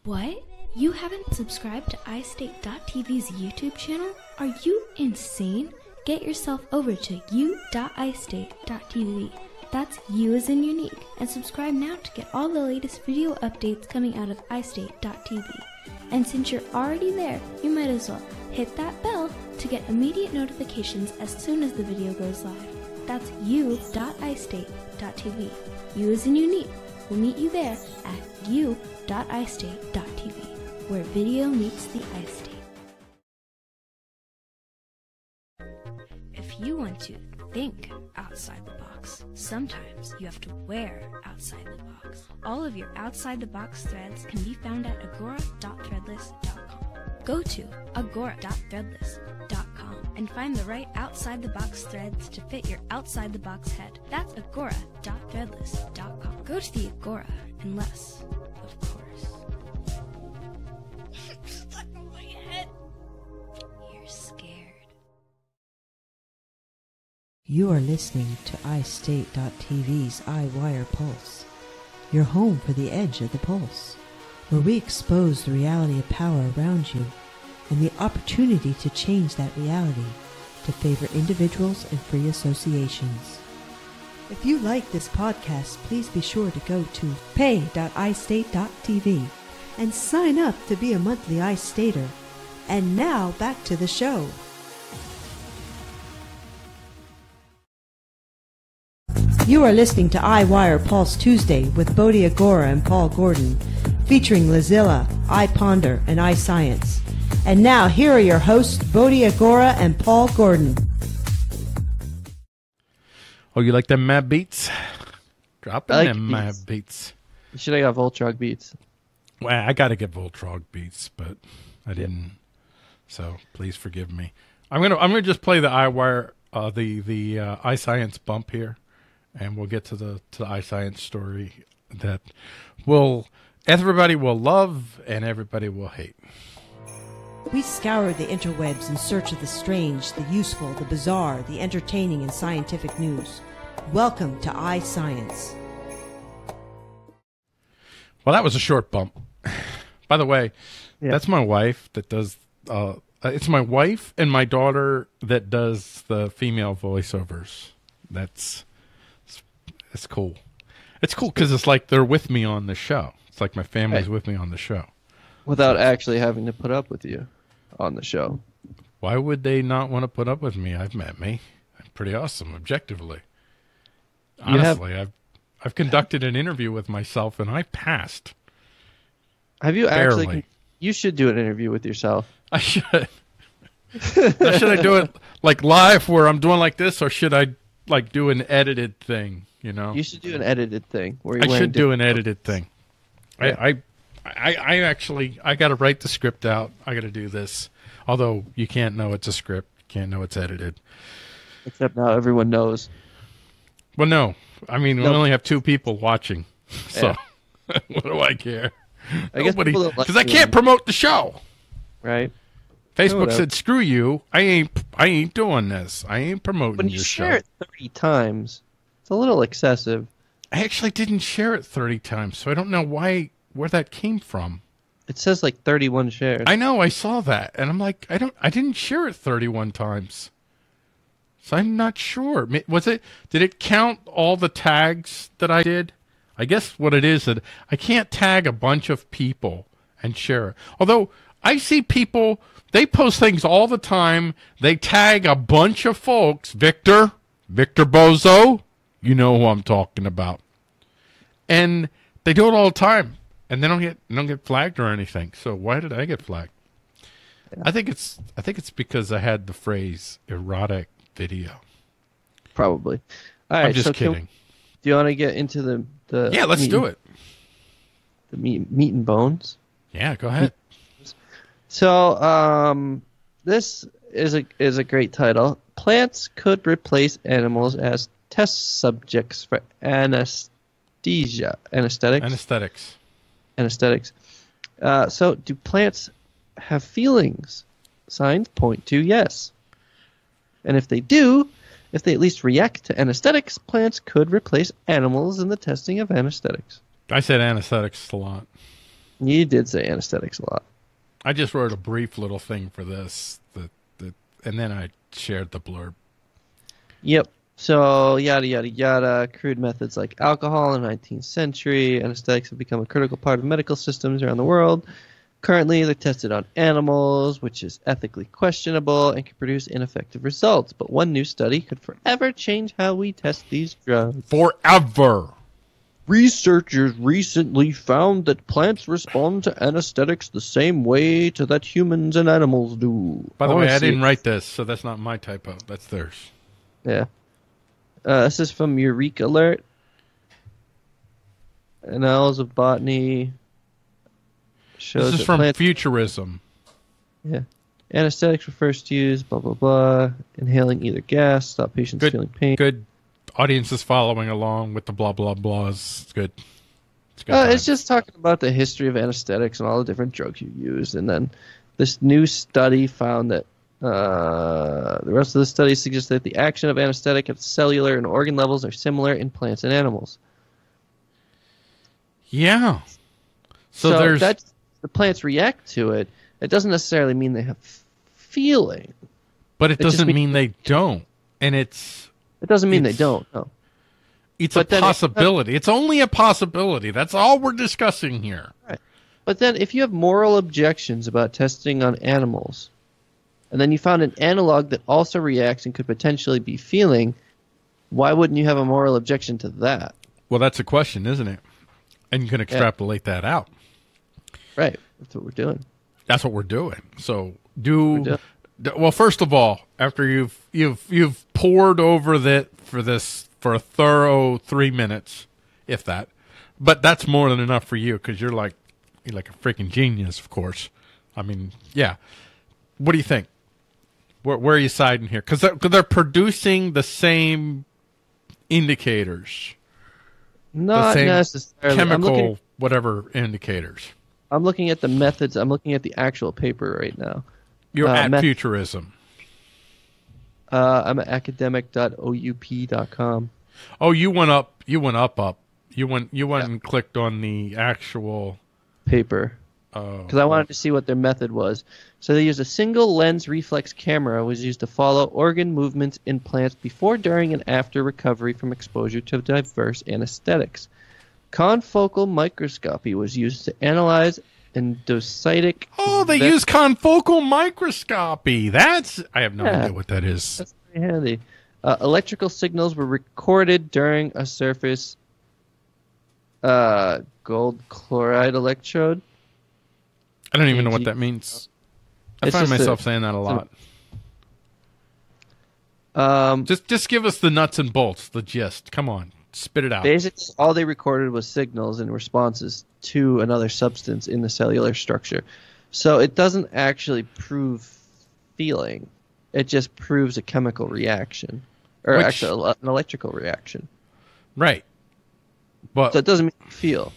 What? You haven't subscribed to iState.tv's YouTube channel? Are you insane? Get yourself over to u.istate.tv. That's you as in unique. And subscribe now to get all the latest video updates coming out of iState.tv. And since you're already there, you might as well hit that bell to get immediate notifications as soon as the video goes live. That's u.istate.tv. You as in unique. We'll meet you there at u.istate.tv, where video meets the iState. If you want to think outside the box, sometimes you have to wear outside the box. All of your outside the box threads can be found at agora.threadless.com. Go to agora.threadless.com and find the right outside the box threads to fit your outside the box head. That's agora.threadless.com. Go to the Agora, and of You are listening to iState.tv's iWire Pulse, your home for the edge of the pulse, where we expose the reality of power around you and the opportunity to change that reality to favor individuals and free associations. If you like this podcast, please be sure to go to pay.istate.tv and sign up to be a monthly iStater. And now back to the show. You are listening to iWire Pulse Tuesday with Bodhi Agora and Paul Gordon, featuring Lulzilla, iPonder, and iScience. And now, here are your hosts, Bodhi Agora and Paul Gordon. oh you like them mad beats drop like them mad beats. beats You should have got Voltrog beats. well i gotta get voltrog beats but i didn't so please forgive me i'm gonna i'm gonna just play the iwire uh the the uh iScience bump here and we'll get to the to the iScience story that will everybody will love and everybody will hate We scour the interwebs in search of the strange, the useful, the bizarre, the entertaining, and scientific news. Welcome to iScience. Well, that was a short bump. By the way, Yeah. that's my wife that does. Uh, it's my wife and my daughter that does the female voiceovers. That's it's, it's cool. It's cool because it's like they're with me on the show. It's like my family's Right. with me on the show. Without actually having to put up with you on the show. Why would they not want to put up with me? I've met me. I'm pretty awesome, objectively. You have- Honestly, I've I've conducted an interview with myself and I passed. Have you actually? You should do an interview with yourself. I should. Should I do it like live where I'm doing like this, or should I like do an edited thing? You know, You should do an edited thing where I should do an edited thing. Yeah. I, I, I, I actually I got to write the script out. I got to do this. Although you can't know it's a script, you can't know it's edited. Except now everyone knows. Well, no, I mean we only have two people watching, so what do I care? I guess Nobody, because I can't promote the show. Right? Facebook said, "Screw you! I ain't, I ain't doing this. I ain't promoting When you your share show." it 30 times, it's a little excessive. I actually didn't share it 30 times, so I don't know why where that came from. It says like 31 shares. I know I saw that and I'm like I don't I didn't share it 31 times. So I'm not sure. Was it did it count all the tags that I did? I guess what it is that I can't tag a bunch of people and share it. Although I see people, they post things all the time. They tag a bunch of folks. Victor, Victor Bozo, you know who I'm talking about. And they do it all the time, and they don't get they don't get flagged or anything. So why did I get flagged? I think it's I think it's because I had the phrase erotic video. Probably. All right. I'm just so can- kidding. do you want to get into the the? yeah, let's meat do and- it. The meat, meat and bones. Yeah, go ahead. So, um, this is a is a great title. Plants could replace animals as test subjects for anesthesia, anesthetics, Anesthetics. anesthetics. Uh, so, do plants have feelings? Signs point to yes. And if they do, if they at least react to anesthetics, plants could replace animals in the testing of anesthetics. I said anesthetics a lot. You did say anesthetics a lot. I just wrote a brief little thing for this, that, that, and then I shared the blurb. Yep. So yada yada yada. Crude methods like alcohol in the 19th century. Anesthetics have become a critical part of medical systems around the world. Currently, they're tested on animals, which is ethically questionable and can produce ineffective results. But one new study could forever change how we test these drugs. Forever. Researchers recently found that plants respond to anesthetics the same way to that humans and animals do. By the wanna way, I see didn't write this, so that's not my typo. That's theirs. Yeah. Uh, this is from EurekAlert. Annals of Botany shows This is from Futurism. yeah. Anesthetics were first used, blah, blah, blah. Inhaling either gas, stop patients Good, feeling pain. good. Audience is following along with the blah blah blahs. It's good. It's good. Uh, it's just talking about the history of anesthetics and all the different drugs you use. And then this new study found that uh, the rest of the study suggests that the action of anesthetic at cellular and organ levels are similar in plants and animals. yeah. So, there's that the plants react to it. It doesn't necessarily mean they have feeling. but it it doesn't mean- they don't. And it's It doesn't mean they don't. No. it's But a it- possibility. it's only a possibility. That's all we're discussing here. Right. But then, if you have moral objections about testing on animals, and then you found an analog that also reacts and could potentially be feeling, why wouldn't you have a moral objection to that? Well, that's a question, isn't it? And you can extrapolate that out. Right. That's what we're doing. That's what we're doing. So do well. First of all, after you've you've you've poured over that for this for a thorough three minutes, if that, but that's more than enough for you because you're like you're like a freaking genius. Of course, I mean, yeah. What do you think? Where, where are you siding here? Because they're, they're producing the same indicators, Not same necessarily. Chemical whatever indicators. I'm looking at the methods. I'm looking at the actual paper right now. You're Uh, at meth- futurism. Uh, I'm at academic.oup.com. Oh, you went up. You went up. Up. You went. You went and clicked on the actual. paper Uh, because I wanted to see what their method was. So they used a single lens reflex camera was used to follow organ movements in plants before, during, and after recovery from exposure to diverse anesthetics. Confocal microscopy was used to analyze endocytic. oh, they use confocal microscopy. That's. I have no Yeah. idea what that is. That's very handy. Uh, electrical signals were recorded during a surface uh, gold chloride electrode. I don't even know what that means. I It's find just a- myself saying that a lot. Um, Just, just give us the nuts and bolts, the gist. Come on, spit it out. Basically, all they recorded was signals and responses to another substance in the cellular structure. So it doesn't actually prove feeling. It just proves a chemical reaction, or Which- actually an electrical reaction. Right. But So it doesn't mean you feel.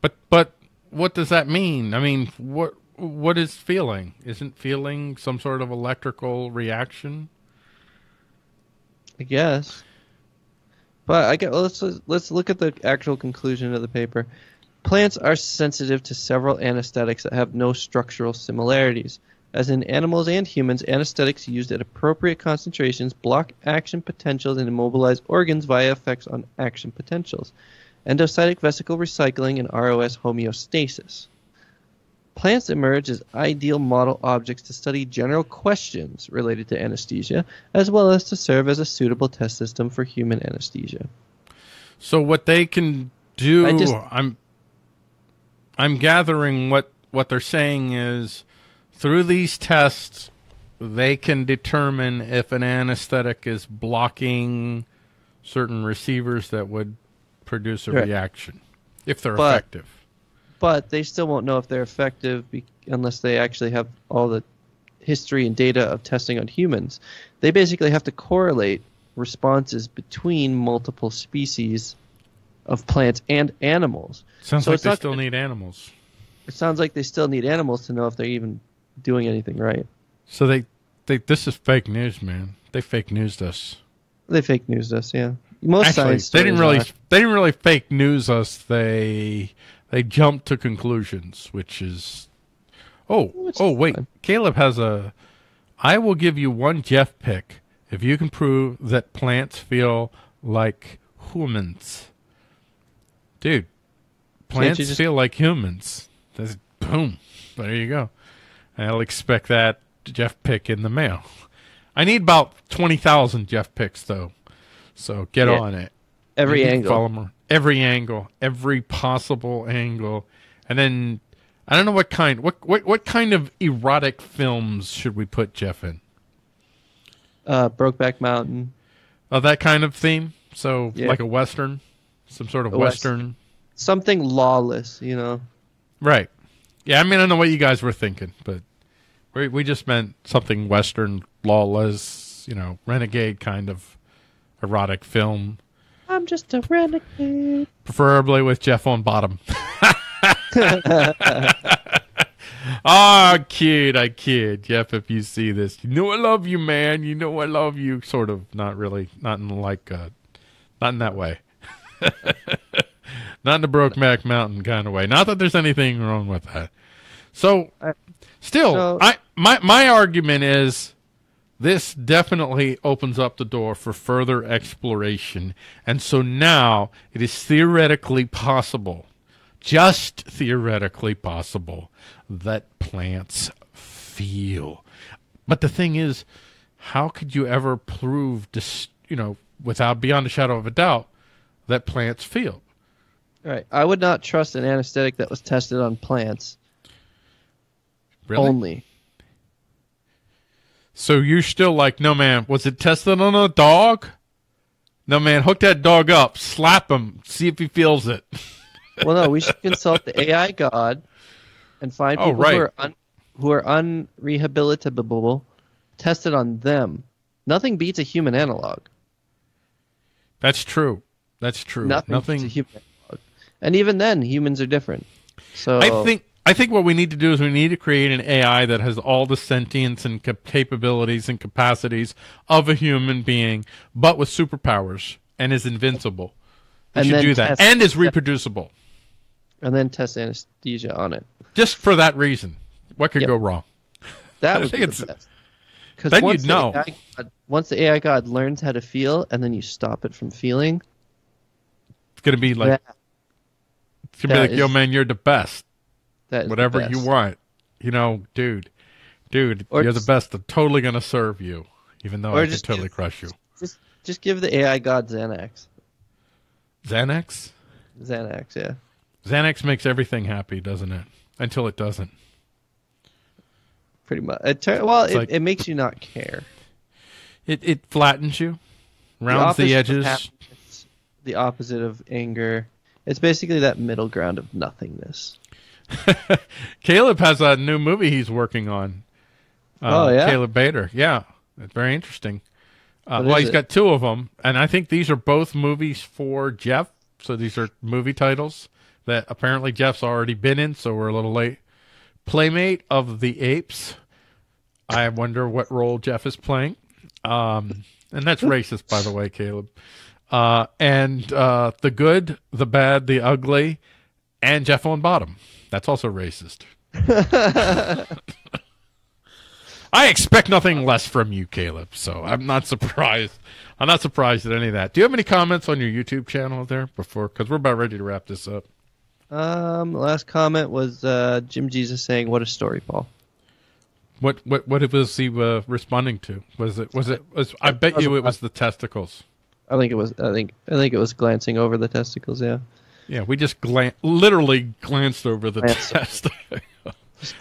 but but what does that mean? I mean, what what is feeling? Isn't feeling some sort of electrical reaction? I guess. But I get. Let's let's look at the actual conclusion of the paper. Plants are sensitive to several anesthetics that have no structural similarities. As in animals and humans, anesthetics used at appropriate concentrations block action potentials and immobilize organs via effects on action potentials. Endocytic vesicle recycling and ROS homeostasis. Plants emerge as ideal model objects to study general questions related to anesthesia, as well as to serve as a suitable test system for human anesthesia. So what they can do, I just- I'm, I'm gathering what what they're saying is through these tests, they can determine if an anesthetic is blocking certain receivers that would produce a Right. reaction, if they're But- effective. But they still won't know if they're effective be- unless they actually have all the history and data of testing on humans. They basically have to correlate responses between multiple species of plants and animals. Sounds So like they still gonna- need animals. It sounds like they still need animals to know if they're even doing anything right. So they, they this is fake news, man. They fake newsed us. They fake news us, yeah. Most Actually, they didn't really are. they didn't really fake news us. They they jumped to conclusions, which is oh Which oh wait, fine. Caleb has a. I will give you one Jeff pick if you can prove that plants feel like humans. Dude, plants just- feel like humans. That's boom. There you go. I'll expect that Jeff pick in the mail. I need about twenty thousand Jeff picks though, so get Yeah. on it. Every angle. every angle, every possible angle, and then I don't know what kind. What what what kind of erotic films should we put Jeff in? Uh, Brokeback Mountain. Oh, that kind of theme. So Yeah. like a western, some sort of A western. Something lawless, you know. Right. Yeah, I mean, I don't know what you guys were thinking, but we we just meant something western, lawless, you know, renegade kind of erotic film, I'm just a renegade. preferably with Jeff on bottom. Ah, kid, I kid. Jeff, if you see this, you know I love you, man. You know I love you. Sort of, not really, not in like, uh, not in that way. not in the Brokeback Mountain kind of way. Not that there's anything wrong with that. So, still, I my my argument is this definitely opens up the door for further exploration, and so now it is theoretically possible, just theoretically possible, that plants feel. But the thing is, how could you ever prove, dis, you know, without beyond a shadow of a doubt, that plants feel? Right. I would not trust an anesthetic that was tested on plants Really? only. So you're still like, no man, was it tested on a dog? No man, hook that dog up, slap him, see if he feels it. Well, no, we should consult the AI god and find Oh, people right. who are un- who are unrehabilitable, test it on them. Nothing beats a human analog. That's true. That's true. Nothing, Nothing. beats a human analog. And even then, humans are different. So I think I think what we need to do is we need to create an AI that has all the sentience and cap- capabilities and capacities of a human being, but with superpowers and is invincible. We And should do that and is reproducible. and then test anesthesia on it. Just for that reason, what could Yep. go wrong? That would be the best. Because Then once you'd the know. AI god, once the AI god learns how to feel, and then you stop it from feeling, It's gonna be like that, it's gonna be like, yo man, you're the best. Whatever you want, you know, dude, dude, Or you're the best. I'm totally gonna serve you, even though I could just- totally crush you. Just, just give the AI god Xanax. Xanax. Xanax, yeah. Xanax makes everything happy, doesn't it? Until it doesn't. Pretty much. It tur- well, it, like- it makes you not care. It it flattens you, rounds the, of edges. the opposite of anger. It's basically that middle ground of nothingness. Caleb has a new movie he's working on. Uh, Oh, yeah? Caleb Bader. Yeah, it's very interesting. Uh, well, he's it? got two of them, and I think these are both movies for Jeff. So these are movie titles that apparently Jeff's already been in. So we're a little late. Playmate of the Apes. I wonder what role Jeff is playing. Um, and that's racist, by the way, Caleb. Uh, and uh, the good, the bad, the ugly, and Jeff on bottom. That's also racist. I expect nothing less from you, Caleb. So I'm not surprised. I'm not surprised at any of that. Do you have any comments on your YouTube channel there before? Because we're about ready to wrap this up. Um, the last comment was uh, Jim Jesus saying, "What a story, Paul." What what what was he uh, responding to? Was it was it was? I bet you it was the testicles. I think it was. I think. I think it was glancing over the testicles. Yeah. Yeah, we just glan- literally glanced over the Glanced. test.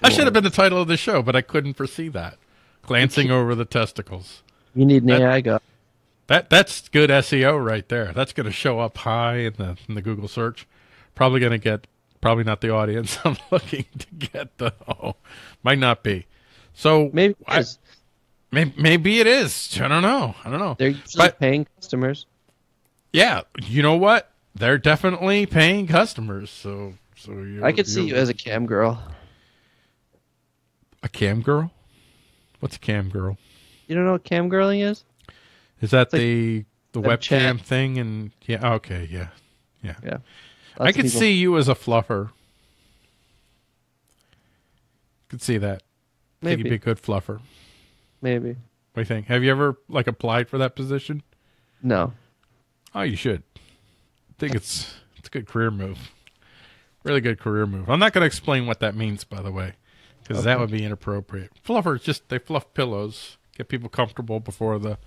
that should have been the title of the show, but I couldn't foresee that. Glancing over the testicles. You need an That- AI guy. That that's good SEO right there. That's going to show up high in the in the Google search. Probably going to get probably not the audience I'm looking to get though. Might not be. So Maybe it I- is. Maybe, maybe it is. I don't know. I don't know. They're usually But- paying customers. Yeah, you know what? They're definitely paying customers. So so you I could see you as a cam girl. a cam girl. What's a cam girl? You don't know what cam girling is? Is that the the webcam thing? And yeah, okay, yeah, yeah. Yeah. I Lots of could people- see you as a fluffer. Could see that. Maybe. think you'd be a good fluffer. Maybe. What do you think? Have you ever like applied for that position? No. Oh, you should. I think it's it's a good career move. Really good career move. I'm not going to explain what that means, by the way, because that would be inappropriate. Fluffers just they fluff pillows, get people comfortable before the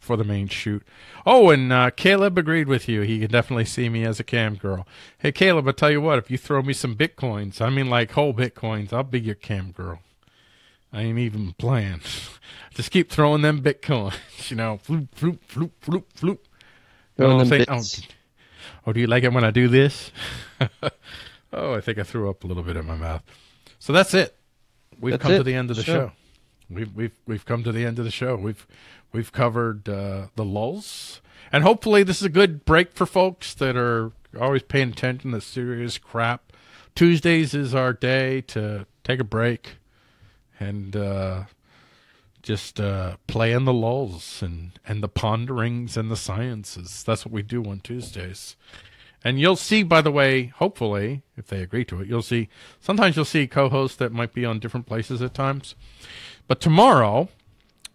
for the main shoot. Oh, and uh, Caleb agreed with you. He can definitely see me as a cam girl. Hey, Caleb, I tell you what, if you throw me some bitcoins, I mean like whole bitcoins, I'll be your cam girl. I ain't even playing. Just keep throwing them bitcoins, you know, floop, floop, floop, floop, floop. You know Throwing what I'm them bits. Oh, oh, do you like it when I do this? oh, I think I threw up a little bit in my mouth. So that's it. We've That's come to the end of the Sure. show. We've we've we've come to the end of the show. We've we've covered uh, the lulls, and hopefully this is a good break for folks that are always paying attention to serious crap. Tuesdays is our day to take a break and uh, just uh, play in the lulls and, and the ponderings and the sciences. That's what we do on Tuesdays. And you'll see, by the way, hopefully, if they agree to it, you'll see sometimes you'll see co hosts that might be on different places at times. But tomorrow,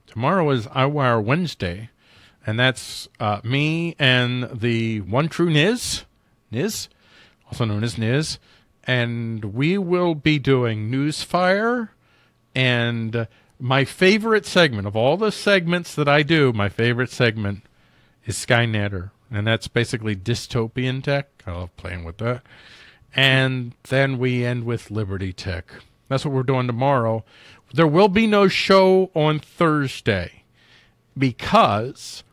tomorrow is iWire Wednesday, and that's uh, me and the one true Niz, Niz, also known as Niz, and we will be doing Newsfire and my favorite segment of all the segments that I do, my favorite segment is Skynetter, and that's basically dystopian tech. I love playing with that. And then we end with Liberty Tech. That's what we're doing tomorrow. There will be no show on Thursday because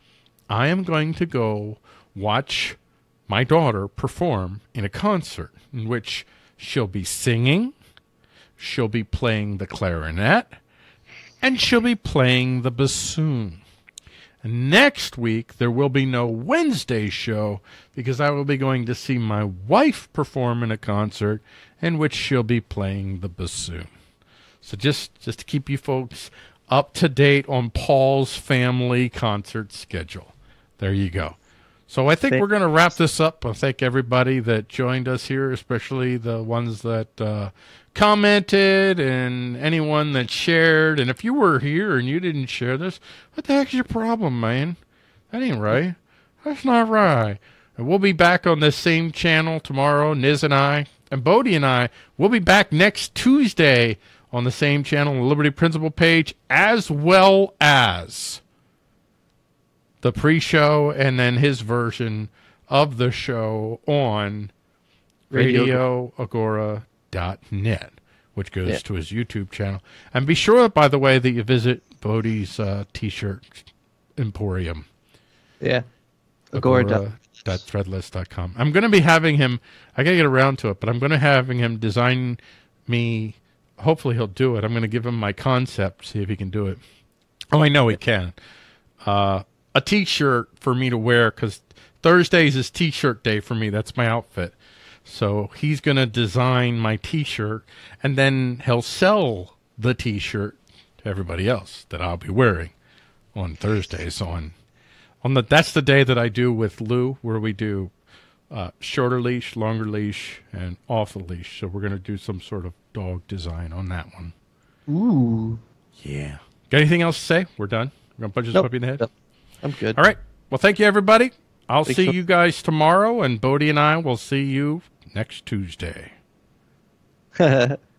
I am going to go watch my daughter perform in a concert in which she'll be singing, she'll be playing the clarinet, and she'll be playing the bassoon. Next week, there will be no Wednesday show because I will be going to see my wife perform in a concert in which she'll be playing the bassoon. So just just to keep you folks up to date on Paul's family concert schedule. There you go. So I think we're going to wrap this up. I thank everybody that joined us here, especially the ones that uh, commented and anyone that shared. And if you were here and you didn't share this, what the heck's your problem, man? That ain't right. That's not right. And we'll be back on this same channel tomorrow, Niz and I. And Bodhi and I will be back next Tuesday on the same channel, the Liberty Principle page, as well as the pre-show and then his version of the show on Radio- radioagora.net, which goes Yeah. to his YouTube channel. And be sure, by the way, that you visit Bodhi's uh, t-shirt emporium Yeah. Agora.threadless.com. I'm going to be having him, I got to get around to it, but I'm going to having him design me. Hopefully, he'll do it. I'm going to give him my concept, see if he can do it. Oh, I know he can. Uh, a t shirt for me to wear because Thursdays is t shirt day for me. That's my outfit. So he's going to design my t shirt and then he'll sell the t shirt to everybody else that I'll be wearing on Thursdays on on the that's the day that I do with Lou where we do uh, shorter leash, longer leash, and off the leash. So we're gonna do some sort of dog design on that one. Ooh. Yeah. Got anything else to say? We're done. We're gonna punch this Nope. puppy in the head. Nope. I'm good. All right. Well, thank you everybody. I'll Thanks see so- you guys tomorrow, and Bodhi and I will see you next Tuesday.